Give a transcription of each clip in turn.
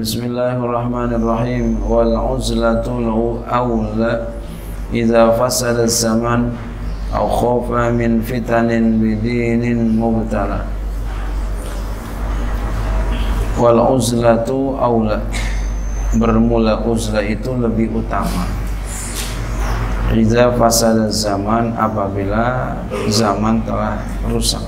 Bismillahirrahmanirrahim. Wal uzlatul awla idza fasada zaman aw khafa min fitanin bidinin mubtala. Wal uzlatu awla bermula uzlah itu lebih utama. Iza fasada zaman apabila zaman telah rusak.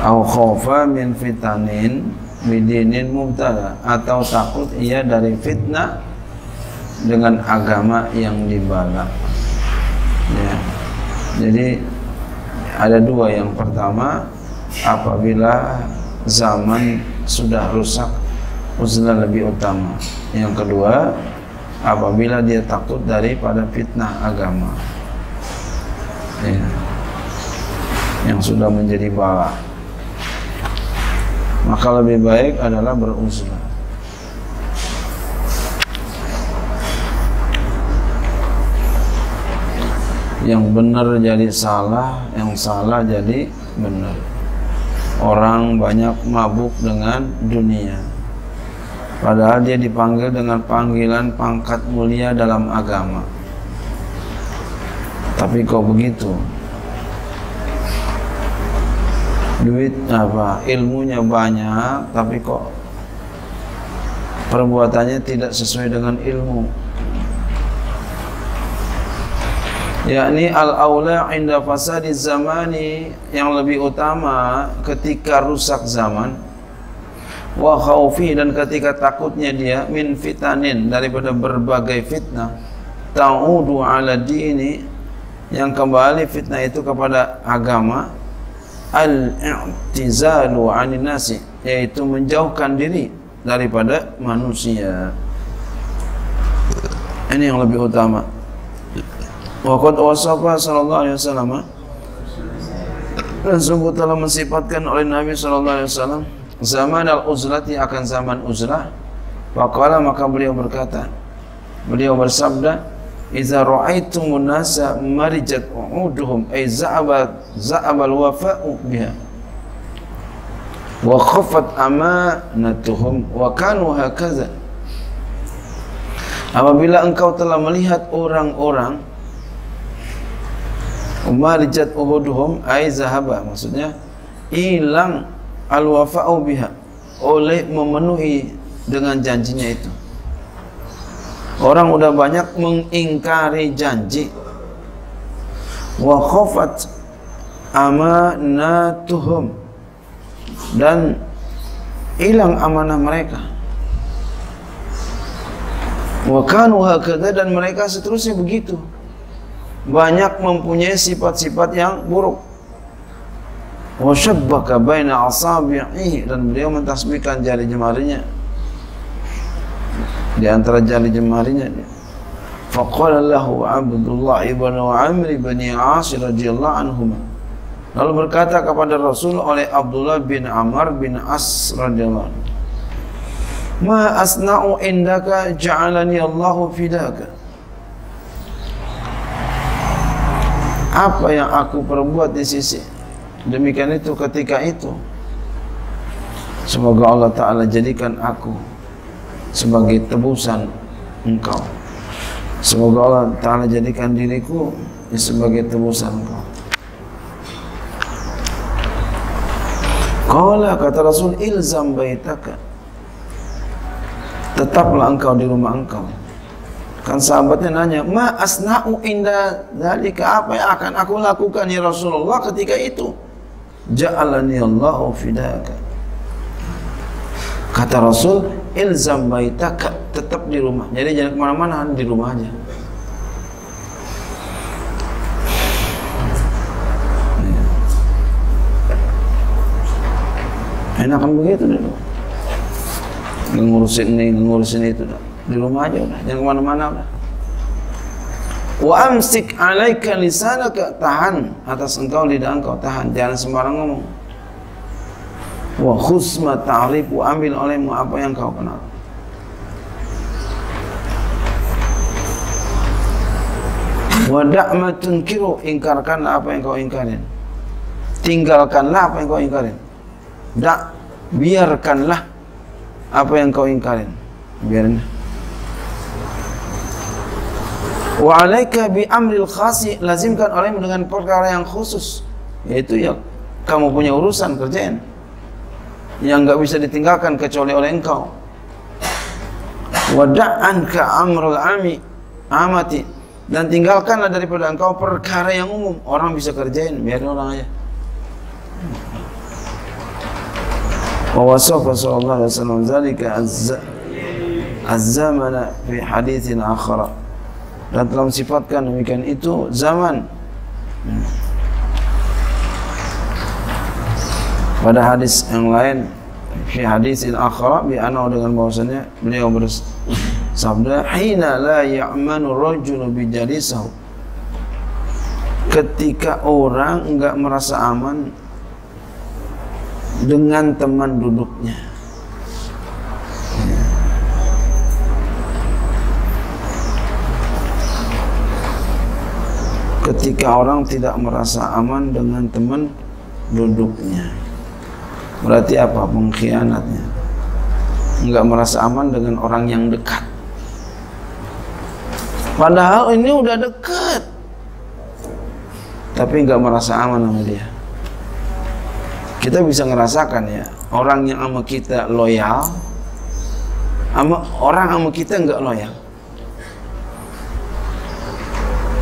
Au khofa min fitanin bidinin mubtala Atau takut ia dari fitnah dengan agama yang dibala ya. Jadi ada dua. Yang pertama apabila zaman sudah rusak uzlah lebih utama. Yang kedua apabila dia takut daripada fitnah agama. Ya. yang sudah menjadi bala maka lebih baik adalah beruzlah yang benar jadi salah yang salah jadi benar orang banyak mabuk dengan dunia Padahal dia dipanggil dengan panggilan pangkat mulia dalam agama. Tapi kok begitu? Duit apa? Ilmunya banyak, tapi kok perbuatannya tidak sesuai dengan ilmu. yakni al-aula inda fasadi zamani yang lebih utama ketika rusak zaman wa khaufi dan ketika takutnya dia min fitanin daripada berbagai fitnah ta'udu ala dini yang kembali fitnah itu kepada agama al-i'tizalu 'anil nasi yaitu menjauhkan diri daripada manusia. Ini yang lebih utama. Waqad wasafa sallallahu alaihi wasallam. Dan sungguh telah mensifatkan oleh Nabi sallallahu alaihi wasallam zaman al-uzlati akan zaman uzlah. Faqala maka beliau berkata beliau bersabda Iza ra'aitumun nasa marijat u'uduhum ay za'aba za'abal wafa'u biha. Wa khafat amanatuhum wa kanu hakaza. Apabila engkau telah melihat orang-orang marijat uhuduhum ay zahaba maksudnya hilang al-wafa'u biha oleh memenuhi dengan janjinya itu orang udah banyak mengingkari janji. Wa khafat amanatuhum. Dan hilang amanah mereka. Wa kanu hakadha dan mereka seterusnya begitu. Banyak mempunyai sifat-sifat yang buruk. Wasyabbaka baina asabi'i dan beliau mentasbihkan jari jemarinya di antara jari jemarinya faqala lahu Abdullah ibn Amr ibn As radhiyallahu anhuma lalu berkata kepada Rasul oleh Abdullah bin Amr bin As radhiyallahu anhu ma asna'u indaka ja'alani Allahu fidaka. Apa yang aku perbuat di sisi? Demikian itu ketika itu. Semoga Allah Ta'ala jadikan aku Sebagai tebusan engkau. Semoga Allah Ta'ala jadikan diriku Sebagai tebusan engkau. Kala kata Rasul Ilzam baitaka. Tetaplah engkau di rumah engkau. Kan sahabatnya nanya Ma asna'u inda Dalika apa yang akan aku lakukan ya Rasulullah ketika itu? Ja'alani Allahu fidaka kata Rasul ilzam baitaka tetap di rumah. Jadi jangan ke mana-mana di rumah aja. Enakan begitu deh ngurusin ini ngurusin itu di rumah aja udah. Jangan ke mana-mana udah. Wa amsik alaika lisanaka tahan atas engkau lidah engkau tahan. Jangan sembarang ngomong. Wa khusma ta'rifu ambil olehmu apa yang kau kenal. Wa da'ma tunkiru ingkarkanlah apa yang kau ingkarin. Tinggalkanlah apa yang kau ingkarin. Da biarkanlah apa yang kau ingkarin biarin wa alaika bi amril khasi lazimkan olehmu dengan perkara yang khusus yaitu ya kamu punya urusan kerjaan yang enggak bisa ditinggalkan kecuali oleh engkau. Wada'an ka amrul ami amati. Dan tinggalkanlah daripada engkau perkara yang umum. Orang bisa kerjain biarin orang aja. Wa wasafa sallallahu alaihi wasallam zalika az-zamana fi haditsin akhar dan telah mensifatkan demikian itu zaman pada hadis yang lain fi hadis in akhra bi ana dengan bahwasanya beliau bersabda hina la ya'manu rajulu bi jalisahu. Ketika orang enggak merasa aman dengan teman duduknya. Ketika orang tidak merasa aman dengan teman duduknya Berarti apa? Pengkhianatnya. Enggak merasa aman dengan orang yang dekat. Padahal ini udah dekat. Tapi enggak merasa aman sama dia. Kita bisa ngerasakan ya, orang yang sama kita loyal, sama orang sama kita enggak loyal.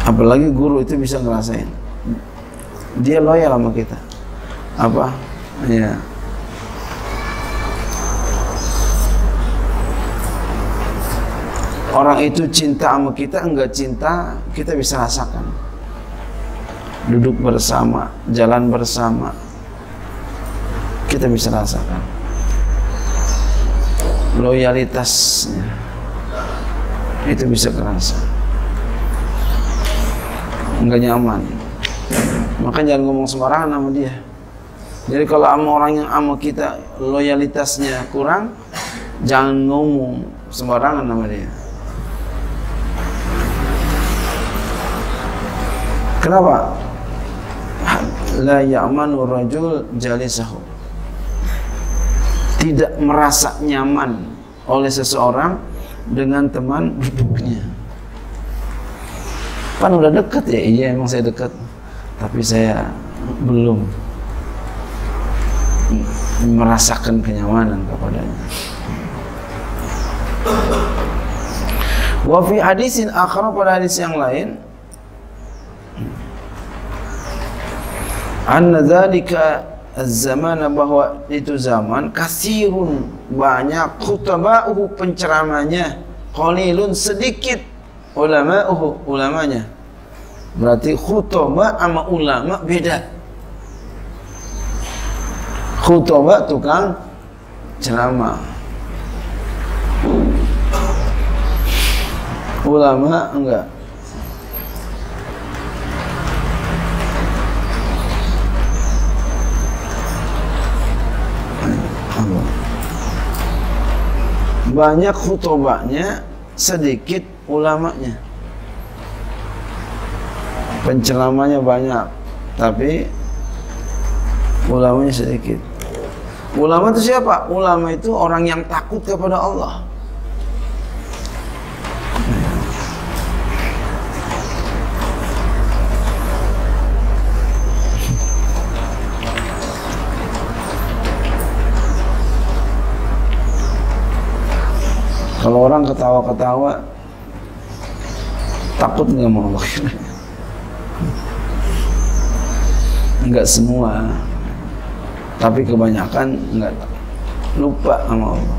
Apalagi guru itu bisa ngerasain. Dia loyal sama kita. Apa? Ya, orang itu cinta sama kita enggak cinta kita bisa rasakan. Duduk bersama jalan bersama kita bisa rasakan. Loyalitasnya itu bisa kerasa. Enggak nyaman. Maka jangan ngomong sembarangan sama dia. Jadi kalau sama orang yang sama kita loyalitasnya kurang jangan ngomong sembarangan sama dia Kenapa? La ya'manu rajul jalisahu. Tidak merasa nyaman oleh seseorang dengan teman duduknya. Kan udah dekat ya, iya emang saya dekat. Tapi saya belum merasakan kenyamanan kepadanya. Wa fi hadisin akhar pada hadis yang lain anna dzalika zamana bahwa itu zaman kasirun banyak khutaba'uhu penceramanya. Qalilun sedikit ulama'uhu ulamanya. Berarti khutbah sama ulama beda. Khutbah tukang ceramah. Ulama enggak banyak khutbahnya sedikit ulamanya. Penceramanya banyak tapi ulamanya sedikit. Ulama itu siapa? ulama itu orang yang takut kepada Allah Kalau orang ketawa-ketawa takut nggak mau Allah? Enggak semua, tapi kebanyakan enggak lupa sama Allah.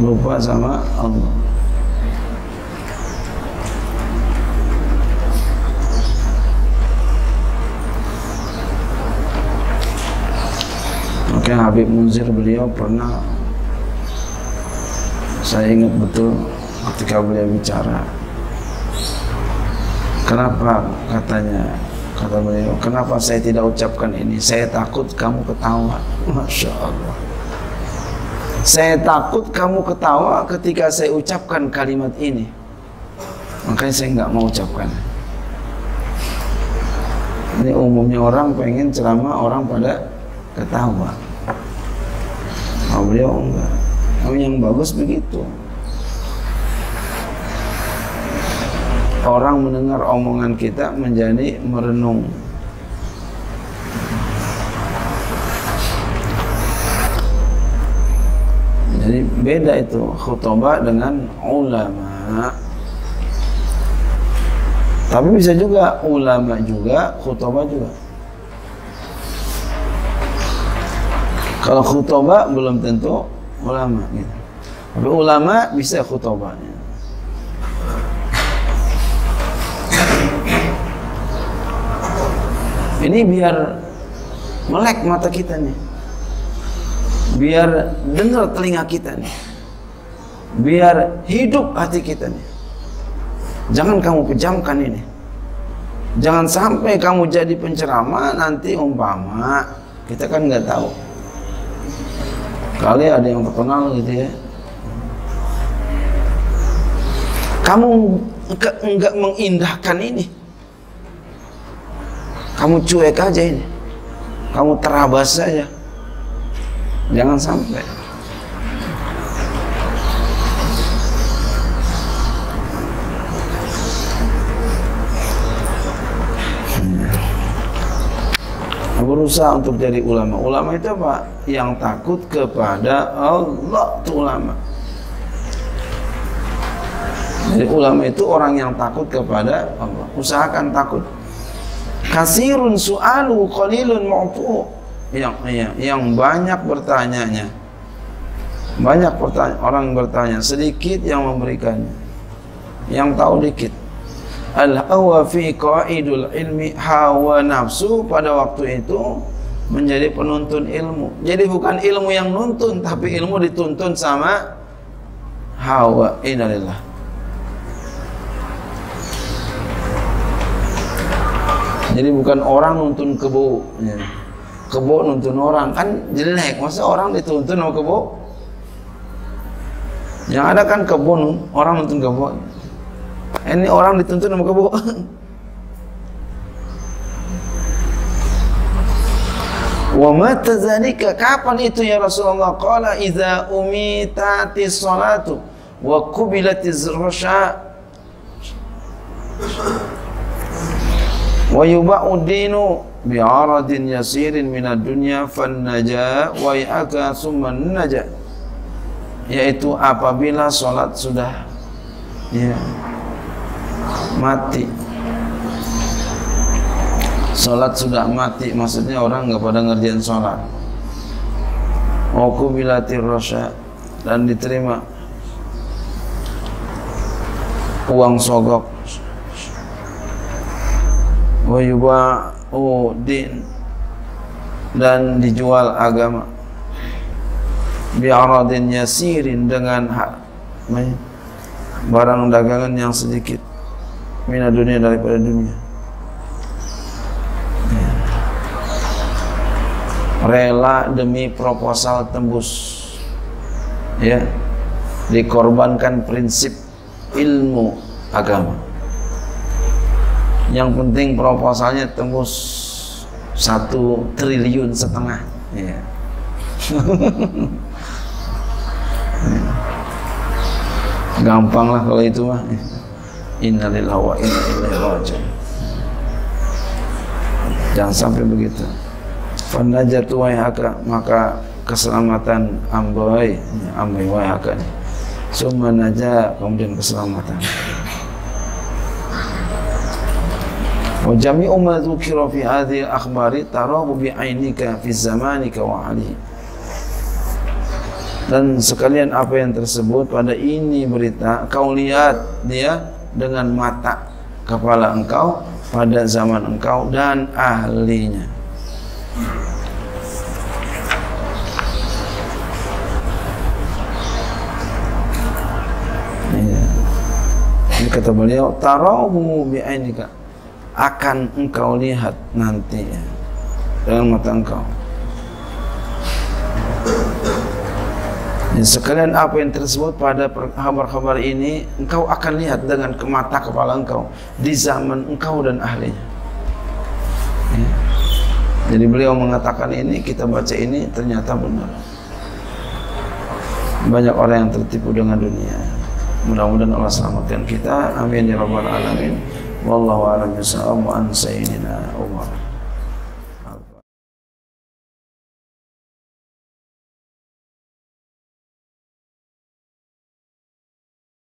Lupa sama Allah. Maka Habib Munzir beliau pernah saya ingat betul ketika beliau bicara. Kenapa? Katanya kata beliau kenapa saya tidak ucapkan ini? Saya takut kamu ketawa. Masya Allah. Saya takut kamu ketawa ketika saya ucapkan kalimat ini. Makanya saya nggak mau ucapkan. Ini umumnya orang pengen ceramah orang pada ketawa beliau enggak. Oh, yang bagus begitu. Orang mendengar omongan kita menjadi merenung. Jadi beda itu khutbah dengan ulama. Tapi bisa juga ulama juga, khutbah juga. Kalau khutbah belum tentu ulama gitu. Tapi ulama bisa khutbahnya. Ini biar melek mata kita nih. Biar dengar telinga kita nih. Biar hidup hati kita nih. Jangan kamu pejamkan ini. Jangan sampai kamu jadi penceramah nanti umpama kita kan nggak tahu. Kali ada yang terkenal gitu ya. Kamu enggak, mengindahkan ini. Kamu cuek aja ini. Kamu terabas saja. Jangan sampai. Berusaha untuk jadi ulama. Ulama itu apa? Yang takut kepada Allah itu ulama. Jadi ulama itu orang yang takut kepada Allah. Usahakan takut. Kasirun su'alu qalilun mu'tu. Yang yang, yang banyak bertanyanya. Banyak orang bertanya, sedikit yang memberikannya. Yang tahu dikit al-hawa fi qaidul ilmi hawa nafsu pada waktu itu menjadi penuntun ilmu. Jadi bukan ilmu yang nuntun tapi ilmu dituntun sama hawa. Innalillah. Jadi bukan orang nuntun kebo. Ya. Kebo nuntun orang kan jelek. Masa orang dituntun sama kebo? Yang ada kan kebo orang nuntun kebo. Ini orang dituntut sama kebo. Wa mata zalika kapan itu ya Rasulullah? Qala idza umitati salatu wa qubilatiz rasha wa yuba'u dinu bi'aradin yasirin minad dunya fan naja wa ya'aka summa naja yaitu apabila salat sudah ya mati. Sholat sudah mati Maksudnya orang nggak pada ngerjain sholat. Aku bilatir rosya Dan diterima. Uang sogok. Wayuba din Dan dijual agama. Bi'aradin yasirin Dengan Barang dagangan yang sedikit mina dunia daripada dunia. Rela demi proposal tembus. Ya. Dikorbankan prinsip ilmu agama. Yang penting proposalnya tembus satu triliun setengah. Ya. gampang lah kalau itu mah innalillahi wa inna ilaihi raji'un. Jangan sampai begitu. Fanajatu wa maka keselamatan ambai ambai wa haka summa naja kemudian keselamatan. Wa jami'u ma dzukira fi hadhihi al-akhbari tarahu bi 'ainika fi zamanika wa 'alihi dan sekalian apa yang tersebut pada ini berita kau lihat dia dengan mata kepala engkau pada zaman engkau dan ahlinya. Ya. Ini kata beliau, tarahu bi'ainika akan engkau lihat nanti dengan mata engkau. Dan sekalian apa yang tersebut pada kabar-kabar ini engkau akan lihat dengan kemata kepala engkau di zaman engkau dan ahlinya. Ya. Jadi beliau mengatakan ini, kita baca ini ternyata benar. Banyak orang yang tertipu dengan dunia. Mudah-mudahan Allah selamatkan kita. Amin ya rabbal alamin. Wallahu a'lam bishawab wa an sayyidina Umar.